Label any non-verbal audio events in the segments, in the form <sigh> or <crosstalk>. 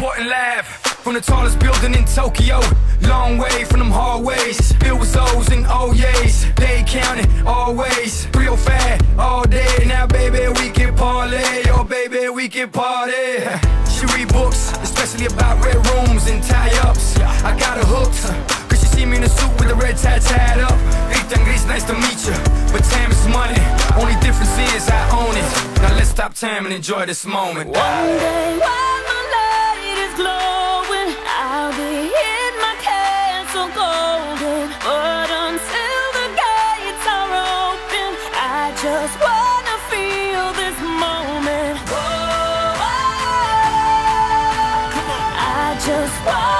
Reporting live from the tallest building in Tokyo. Long way from them hallways. Filled with O's and oh O's. Dade County always. Real fat all day. Now, baby, we can parlay. Oh, baby, we can party. <laughs> She read books, especially about red rooms and tie ups. I got her hooked. Cause she see me in a suit with a red tie tied up. Gris, nice to meet you. But time is money. Only difference is I own it. Now let's stop time and enjoy this moment. One day one is glowing, I'll be in my castle golden. But until the gates are open, I just wanna feel this moment. Oh, oh, oh. I just wanna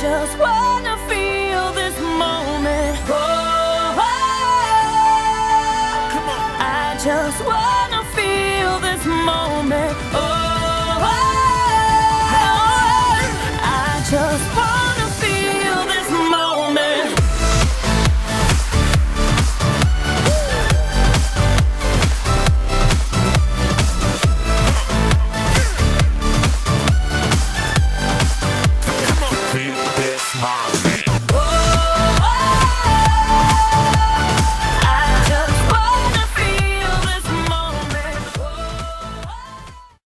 just wanna feel this moment. Oh, oh, oh, I just wanna feel this moment. Oh,